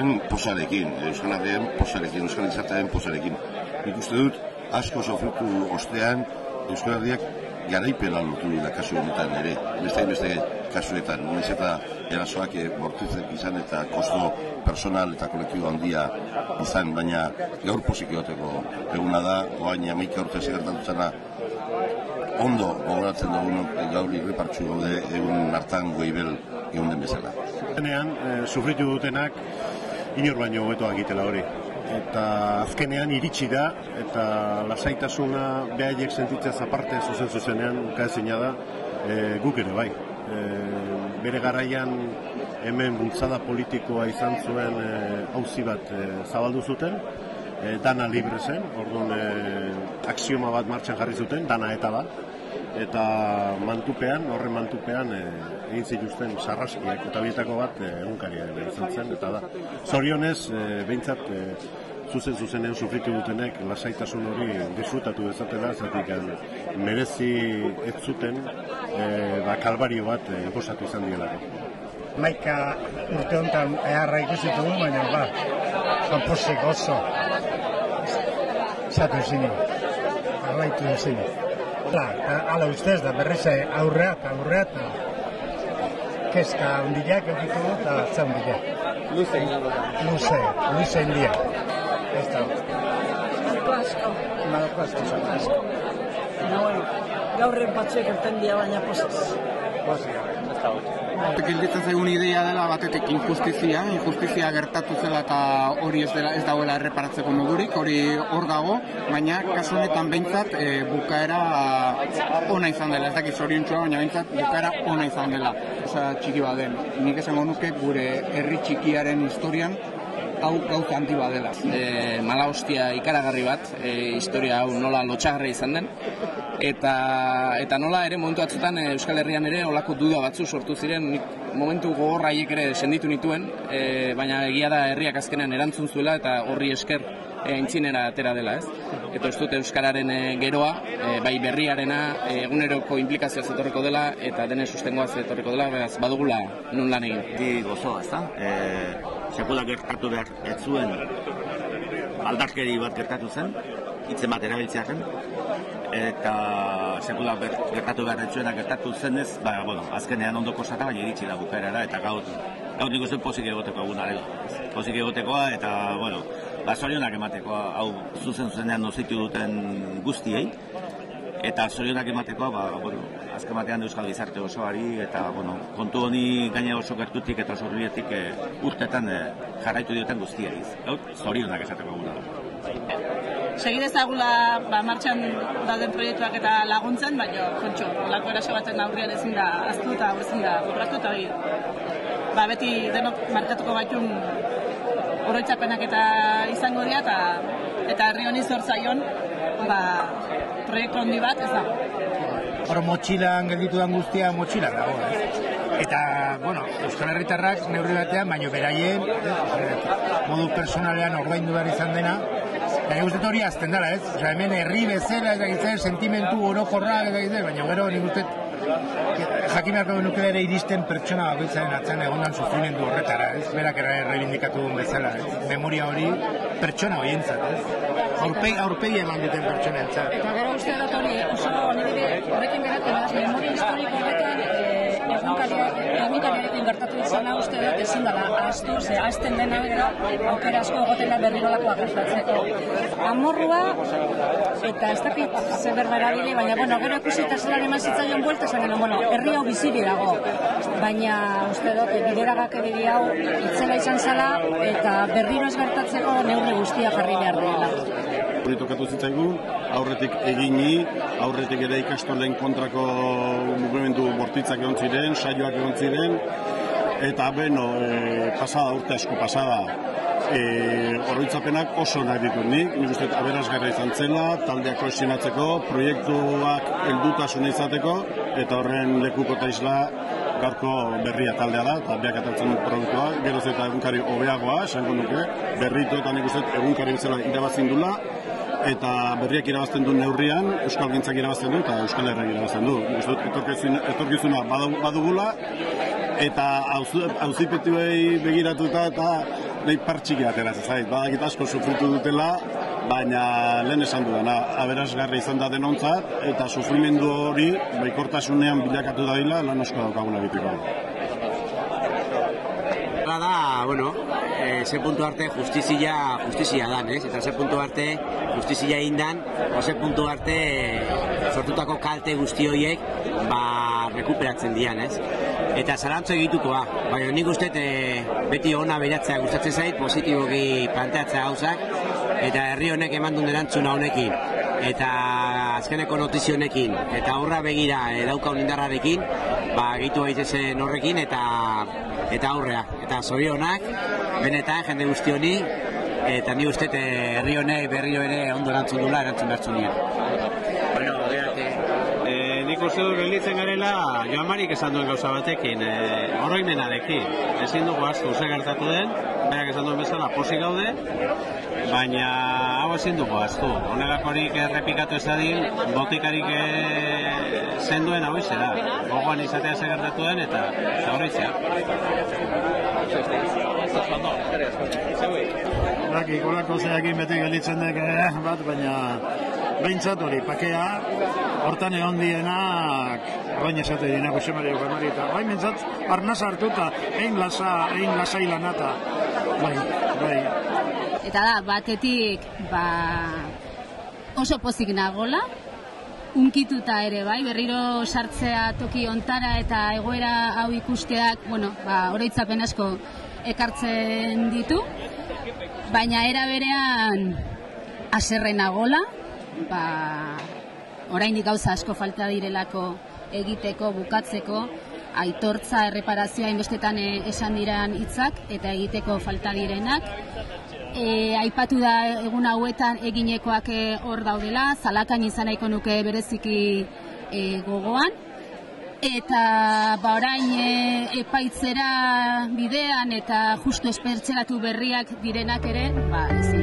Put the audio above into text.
Euskaren posarekin, Euskal Herriaren posarekin, Euskal Izatearen posarekin. Nik uste dut, asko sofritu ostean, Euskal Herriak garaipen lortu da kasu honetan ere, beste beste kasuetan, naiz eta erasoak eh, bortitzek izan eta kosto personal eta kolektibo handia izan, baina gaur posik egoteko eguna da, oain amaik aurte segertatu zena, ondo gogoratzen dugu gaur irripartxu gaude egun hartan goibel egun den bezala. Azkenean, e, sufritu dutenak inor baino hobetoak egitela hori. Eta azkenean iritsi da, eta lasaitasuna behaiek sentitzez aparte zuzen zuzenean, ukaezina da, e, guk ere bai. E, bere garaian hemen bultzada politikoa izan zuen e, bat e, zabaldu zuten, e, dana libre zen, orduan e, aksioma bat martxan jarri zuten, dana eta bat, eta mantupean, horren mantupean e, egin zituzten sarraskiak eta bietako bat e, egunkaria izan zen, eta da, zorionez, e, behintzat, e, zuzen zuzenean sufritu dutenek lasaitasun hori disfrutatu dezate da, zatik merezi ez zuten e, ba, kalbario bat e, izan dielako. Maika urte honetan eharra ikusitu baina ba, kanposik oso zatu zinu, arraitu zinu. Hala, ala ustez da berriz aurrea eta aurrea eta keska hundiak egitu eta za hundiak. Luze. Luze, luze india. Ez da. Malko asko. Malko asko. asko. Gaurren batzuek erten dia baina posaz. Posaz. Gelditzen zaigun idea dela batetik injustizia, injustizia gertatu zela eta hori ez dela ez dagoela erreparatzeko modurik, hori hor dago, baina kasu honetan behintzat e, bukaera ona izan dela, ez dakit zoriontsua, baina behintzat bukaera ona izan dela. Osa txiki baden, nik esango nuke gure herri txikiaren historian hau gauza handi badela. E, mala hostia ikaragarri bat, e, historia hau nola lotxagarra izan den, eta, eta nola ere momentu atzutan e, Euskal Herrian ere olako duda batzu sortu ziren, momentu gogorraiek ere senditu nituen, e, baina egia da herriak azkenean erantzun zuela eta horri esker e, atera dela, ez? Eta ez dute Euskararen e, geroa, e, bai berriarena, e, eguneroko implikazioa zetorreko dela, eta dene sustengoa zetorreko dela, beraz, badugula nun lan egin. Di gozoa, ez da? E, sekula gertatu behar ez zuen aldarkeri bat gertatu zen, hitzen bat erabiltzearen, eta sekula gertatu behar ez zuena gertatu zenez, ba, bueno, azkenean ondoko zata, baina iritsi da bukaerara, eta gaur, gaur nik uste pozik egoteko eguna, pozik egotekoa, eta, bueno, ba, zorionak ematekoa, hau zuzen zuzenean nozitu duten guztiei, eta zorionak ematekoa, ba, bueno, azken batean euskal gizarte osoari, eta, bueno, kontu honi gaine oso gertutik eta oso horrietik e, urtetan e, jarraitu dioten guztiari. Zorionak esateko guna. Segide ezagula ba, martxan dauden proiektuak eta laguntzen, baina, kontxo, lako eraso batzen aurrian ezin da, aztu eta ezin da, bukratu eta hori, ba, beti denok markatuko baitun oroitzapenak eta izango dira, eta, eta herri honi zortzaion, ba, proiektu handi bat, ez da. Hor motxilan gelditu den guztia motxilan dago, ez? Eta, bueno, Euskal Herritarrak neurri batean, baino beraien, modu personalean ordaindu behar izan dena, Baina guztet hori azten dara, ez? Osa, hemen herri bezala, ez da sentimentu orokorra, ez da baina gero nik guztet jakin beharko genuke ere iristen pertsona bakoitzaren atzen egondan sufrimendu horretara, ez? Berak ere reivindikatu duen bezala, ez? Memoria hori pertsona horientzat, ez? Aurpegi, aurpegi eman duten pertsona entzat. Eta gero uste dut hori, oso nire horrekin geratzen da, memoria historiko horretan, egunkariarekin gertatu izan uste dut ezin dela ahaztu, ze ahazten dena gero aukera asko egotela berrirolakoa gertatzeko. Amorrua, eta ez dakit zer berberabili, baina bueno, gero ikusita zelan eman zitzaion buelta, zen bueno, herri hau bizibi dago, baina uste dut, bideragak ediri hau itzela izan zala, eta berriro ez gertatzeko neurri guztia jarri behar dela. Hori tokatu zitzaigu, aurretik egini, aurretik ere ikastolen kontrako mugimendu bortitzak egon ziren, saioak egon ziren, eta beno, e, pasada, urte asko pasada, e, oroitzapenak oso nahi ditut nik, nik uste aberazgarra izan zela, taldeak koesinatzeko, proiektuak heldutasuna izateko, eta horren lekuko eta isla garko berria taldea da, eta biak ataltzen dut produktua, geroz eta egunkari hobeagoa, esango nuke, berritu eta nik uste egunkari bezala irabazin dula, eta berriak irabazten du neurrian, Euskal Gintzak irabazten du, eta Euskal Herriak irabazten du. Etorkizuna badugula, eta hauzipetuei begiratuta, eta nahi partxiki ateratzen zait, badakit asko sufritu dutela, baina lehen esan dudana, aberasgarri izan da denontzat, eta sufrimendu hori baikortasunean bilakatu daila lan asko daukagula egiteko. Bueno, e, ze puntu arte justizia, justizia dan, ez? Eta ze puntu arte justizia indan, o ze puntu arte e, sortutako kalte guzti horiek, ba, rekuperatzen dian, ez? Eta zarantzo egitukoa, baina nik uste e, beti ona beratzea gustatzen zait, positiboki planteatzea gauzak, eta herri honek eman duen erantzuna honekin, eta azkeneko notizio honekin, eta aurra begira e, daukaun indarrarekin, ba, egitu gaitezen horrekin, eta eta aurrea. Eta zorionak, benetan, jende guzti honi, eta ni uste herri honek berriro ere ondo erantzun dula, erantzun behartzun dut gelditzen garela, joan esan duen gauza batekin, e, oroimenarekin. Ezin dugu asko ze gertatu den, berak esan duen bezala posi gaude, baina hau ezin dugu asko. Honelakorik errepikatu ez dadin, botikarik e, zenduen hau izela. Gogoan izatea ze gertatu den eta horretzea. Daki, kolako zeakin beti gelditzen dek eh, bat, baina behintzat hori, pakea, hortan egon dienak, bain esate dienak, Jose Maria Gamari, eta bain behintzat, arnaz hartuta, egin lasa, egin lasai lanata, bai, bai. Eta da, batetik, ba, oso pozik nagola, unkituta ere, bai, berriro sartzea toki ontara eta egoera hau ikusteak, bueno, ba, oroitzapen asko ekartzen ditu, baina era berean aserre nagola, ba, oraindik gauza asko falta direlako egiteko, bukatzeko, aitortza, erreparazioa inbestetan eh, esan diran hitzak eta egiteko falta direnak. E, aipatu da egun hauetan eginekoak eh, hor daudela, zalakan izan nahiko nuke bereziki e, gogoan. Eta ba orain e, epaitzera bidean eta justu espertzelatu berriak direnak ere, ba ezin